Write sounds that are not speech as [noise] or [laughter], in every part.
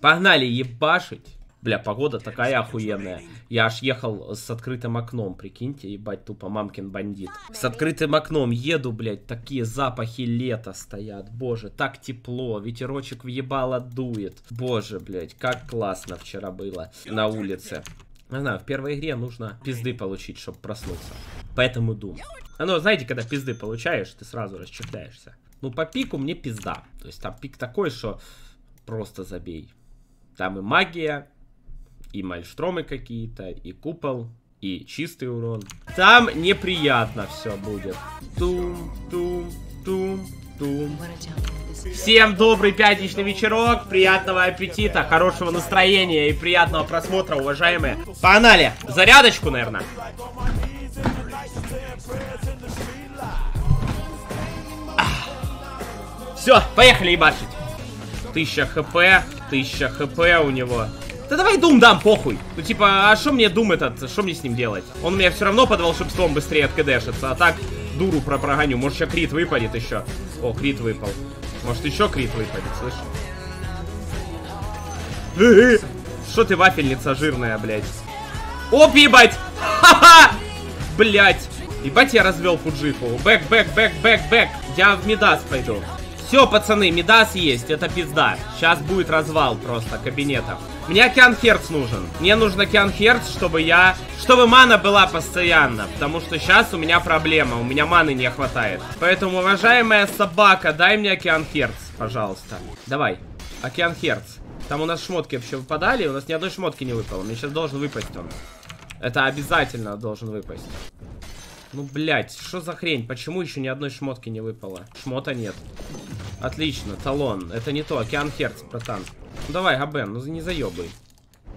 Погнали ебашить. Бля, погода такая охуенная. Я аж ехал с открытым окном, прикиньте, ебать, тупо мамкин бандит. С открытым окном еду, блядь, такие запахи лета стоят. Боже, так тепло, ветерочек въебало дует. Боже, блядь, как классно вчера было на улице. Не знаю, в первой игре нужно пизды получить, чтобы проснуться. Поэтому дум. А ну, знаете, когда пизды получаешь, ты сразу расчехляешься. Ну, по пику мне пизда. То есть там пик такой, что просто забей. Там и магия, и мальштромы какие-то, и купол, и чистый урон. Там неприятно все будет. Тум, тум, тум, тум. Всем добрый пятничный вечерок, приятного аппетита, хорошего настроения и приятного просмотра, уважаемые. Погнали! Зарядочку, наверное. Все, поехали ебашить. 1000 хп, 1000 хп у него. Да давай Дум дам, похуй. Ну типа, а что мне Дум этот, что мне с ним делать? Он у меня все равно под волшебством быстрее откдшится, а так дуру про прогоню. Может еще крит выпадет еще. О, крит выпал. Может еще крит выпадет, слышь? Что ты вафельница жирная, блядь? Оп, ебать! Ха-ха! Блядь! Ебать я развел фуджифу. Back, back, back, back, back. Я в Мидас пойду. Все, пацаны, Мидас есть, это пизда. Сейчас будет развал просто кабинетов. Мне Ocean Heart нужен. Мне нужен Ocean Heart, чтобы я... Чтобы мана была постоянно. Потому что сейчас у меня проблема. У меня маны не хватает. Поэтому, уважаемая собака, дай мне Ocean Heart, пожалуйста. Давай. Ocean Heart. Там у нас шмотки вообще выпадали, у нас ни одной шмотки не выпало. Мне сейчас должен выпасть он. Это обязательно должен выпасть. Ну, блядь, что за хрень? Почему еще ни одной шмотки не выпало? Шмота нет. Отлично, талон. Это не то, океан Херц, братан. Ну давай, Габен, ну не заебай.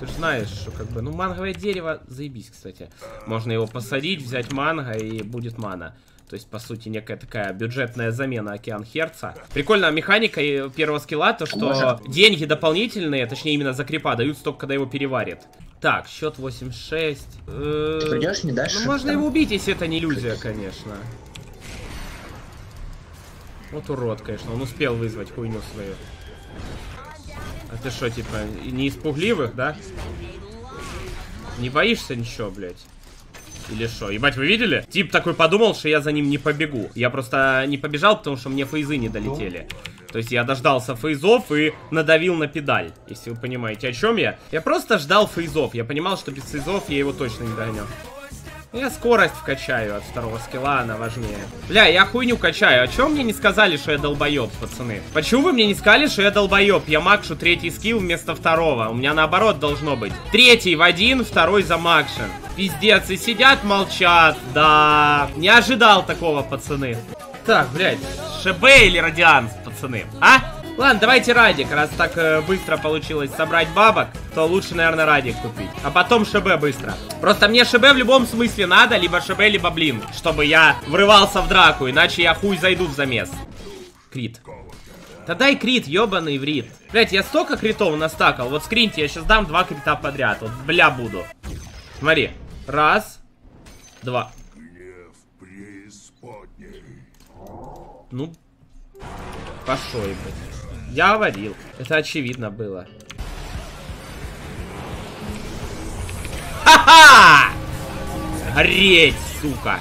Ты же знаешь, что как бы... Ну, манговое дерево, заебись, кстати. Можно его посадить, взять манго, и будет мана. То есть, по сути, некая такая бюджетная замена Океан Херца. Прикольная механика первого скилла, то что деньги дополнительные, точнее именно за крипа, дают только когда его переварит. Так, счет 8-6. Ты придешь, не дашь? Ну, можно его убить, если это не иллюзия, конечно. Вот урод, конечно. Он успел вызвать хуйню свою. А ты что, типа, не испугливых, да? Не боишься ничего, блядь? Или что? Ебать, вы видели? Тип такой подумал, что я за ним не побегу. Я просто не побежал, потому что мне фейзы не долетели. То есть я дождался фейзов и надавил на педаль. Если вы понимаете, о чем я. Я просто ждал фейзов. Я понимал, что без фейзов я его точно не догоню. Я скорость вкачаю от второго скилла, она важнее. Бля, я хуйню качаю. А чё мне не сказали, что я долбоёб, пацаны? Почему вы мне не сказали, что я долбоёб? Я макшу третий скилл вместо второго. У меня наоборот должно быть. Третий в один, второй за макшен. Пиздец, и сидят, молчат. Да, не ожидал такого, пацаны. Так, блядь, ШБ или Радианс, пацаны? А? Ладно, давайте Радик. Раз так э, быстро получилось собрать бабок, то лучше, наверное, Радик купить. А потом ШБ быстро. Просто мне ШБ в любом смысле надо, либо ШБ, либо блин. Чтобы я врывался в драку, иначе я хуй зайду в замес. Крит. Да дай крит, ебаный врит. Блять, я столько критов настакал. Вот скриньте, я сейчас дам два крита подряд. Вот бля буду. Смотри. Раз. Два. Ну. Пошел, блядь. Я говорил. Это очевидно было. Ха-ха! Гореть, сука!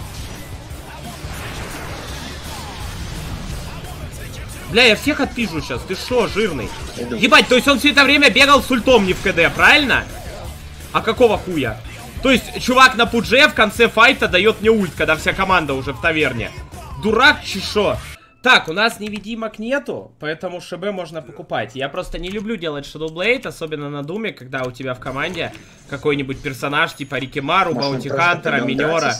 Бля, я всех отпижу сейчас. Ты шо, жирный? Ебать, то есть он все это время бегал с ультом не в КД, правильно? А какого хуя? То есть, чувак на пудже в конце файта дает мне ульт, когда вся команда уже в таверне. Дурак, чешо. Так, у нас невидимок нету, поэтому ШБ можно покупать. Я просто не люблю делать Shadow Blade, особенно на Думе, когда у тебя в команде какой-нибудь персонаж типа Рикимару, Баунти Хантера, Минера.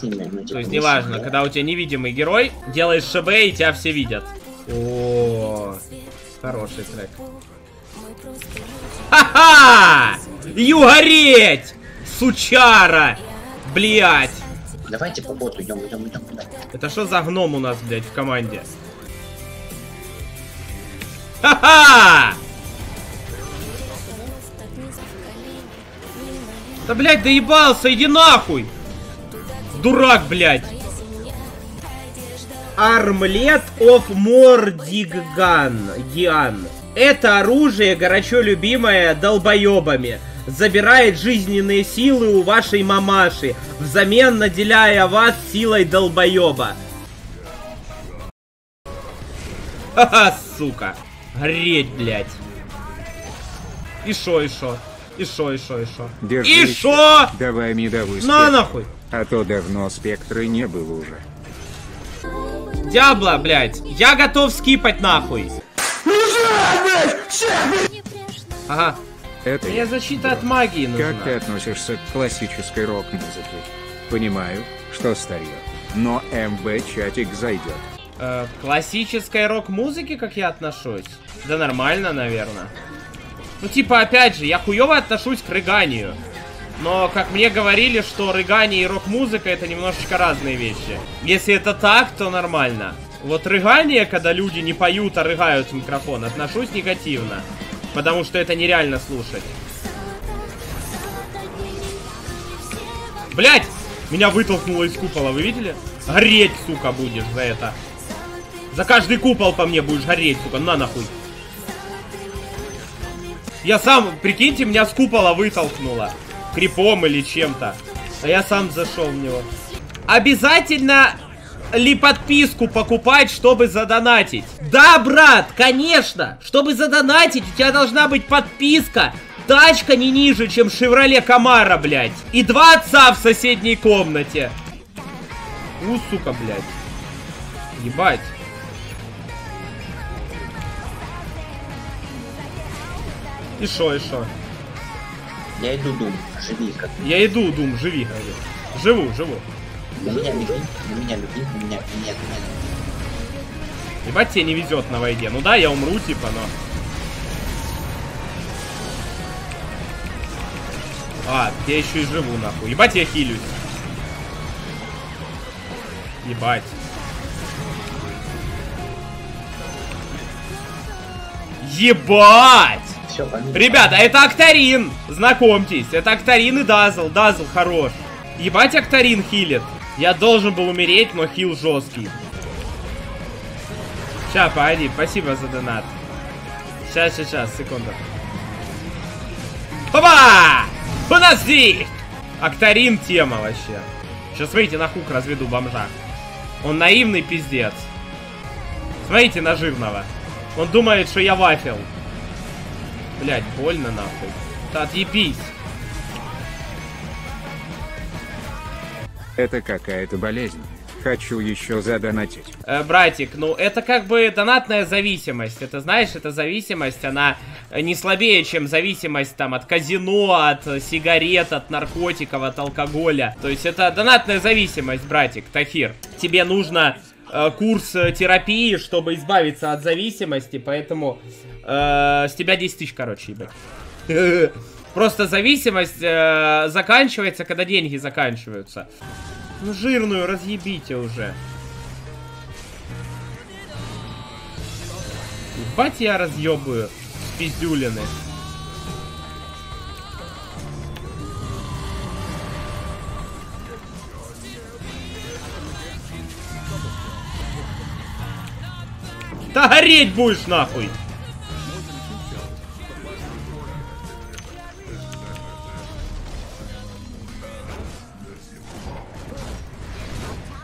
То есть неважно, когда у тебя невидимый герой, делаешь ШБ и тебя все видят. О, хороший трек. Ха-ха! Югореть! Сучара! Блять! Давайте по боту идем, идем, идем. Это что за гном у нас, блядь, в команде? Ха-ха! Да, блядь, доебался, иди нахуй! Дурак, блядь! Армлет of Мордиган. Гиан. Это оружие, горячо любимое долбоебами, забирает жизненные силы у вашей мамаши, взамен наделяя вас силой долбоеба. Ха-ха, сука. Греть, блядь. И шо, и шо? И шо, и шо, и шо? Держи И еще. шо? Давай медовый На спектр. нахуй. А то давно спектра не было уже. Дябло, блядь. Я готов скипать нахуй. Ага. Это Мне защита от магии нужна. Как ты относишься к классической рок-музыке? Понимаю, что старье, но МБ-чатик зайдет. Э, классической рок-музыке, как я отношусь? Да нормально, наверное. Ну, типа, опять же, я хуево отношусь к рыганию. Но, как мне говорили, что рыгание и рок-музыка это немножечко разные вещи. Если это так, то нормально. Вот рыгание, когда люди не поют, а рыгают в микрофон, отношусь негативно. Потому что это нереально слушать. Блять! Меня вытолкнуло из купола, вы видели? Гореть, сука, будешь за это. За каждый купол по мне будешь гореть, сука, на нахуй. Я сам, прикиньте, меня с купола вытолкнуло. Крипом или чем-то. А я сам зашел в него. Обязательно ли подписку покупать, чтобы задонатить? Да, брат, конечно! Чтобы задонатить, у тебя должна быть подписка. Тачка не ниже, чем Шевроле Камара, блядь. И два отца в соседней комнате. У, сука, блядь. Ебать. И шо, и шо? Я иду дум, живи как. Я иду, Дум, живи, говорю. Живу, живу. На меня беги, на меня беги, на меня, на меня, на меня. Ебать тебе не везет на войне. Ну да, я умру, типа, но... А, я еще и живу, нахуй. Ебать, я хилюсь. Ебать. Ебать! Все, погнали. Ребята, это Актарин! Знакомьтесь, это Актарин и Дазл. Дазл хорош. Ебать, Актарин хилит. Я должен был умереть, но хил жесткий. Ща, погоди, спасибо за донат. Сейчас, сейчас, сейчас, секунду. Опа! У нас здесь! Актарин тема вообще. Сейчас, смотрите, на хук разведу бомжа. Он наивный пиздец. Смотрите на жирного. Он думает, что я вафел. Блять, больно нахуй. Да отъебись. Это какая-то болезнь. Хочу еще задонатить. Э, братик, ну это как бы донатная зависимость. Это знаешь, эта зависимость, она не слабее, чем зависимость там от казино, от сигарет, от наркотиков, от алкоголя. То есть это донатная зависимость, братик, Тахир. Тебе нужно курс э, терапии, чтобы избавиться от зависимости, поэтому э, с тебя 10 тысяч, короче, ебать. [laughs] Просто зависимость э, заканчивается, когда деньги заканчиваются. Ну жирную разъебите уже. Ебать я разъебаю с Да гореть будешь нахуй!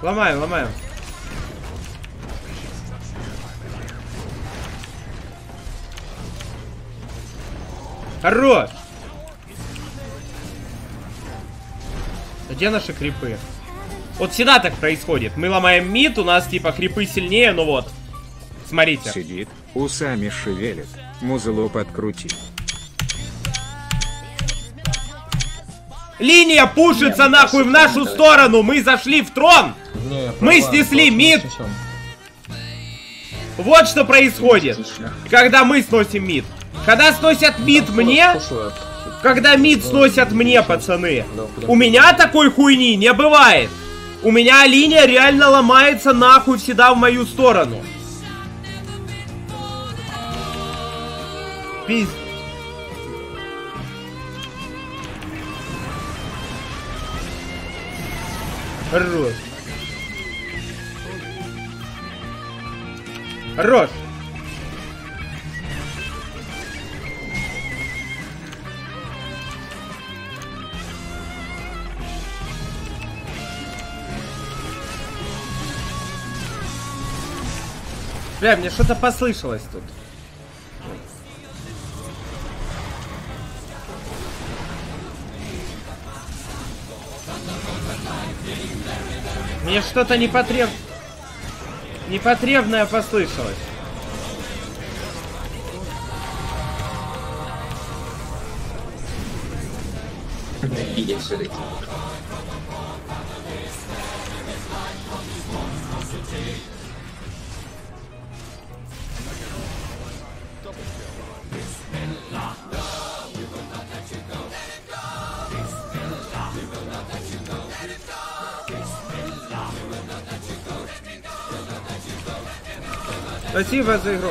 Ломаем, ломаем. Хорош! Где наши крипы? Вот всегда так происходит. Мы ломаем мид, у нас типа крипы сильнее, но вот. Смотрите. Сидит, усами шевелит, музло подкрути. Линия пушится нахуй в нашу сторону. Мы зашли в трон. Мы снесли мид. Вот что происходит, когда мы сносим мид. Когда сносят мид мне, когда мид сносят мне, пацаны, у меня такой хуйни не бывает. У меня линия реально ломается нахуй всегда в мою сторону. Пиз... Хорош. Хорош. Бля, мне что-то послышалось тут. Мне что-то непотреб... Непотребное послышалось. Видя все-таки. Спасибо за игру.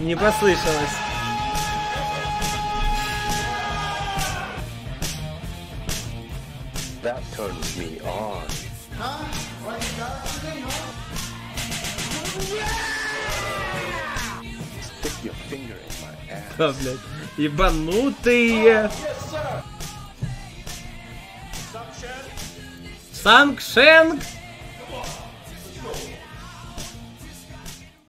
Не послышалось. That turns me on. Да, блядь. Ебанутые. Сангшенг.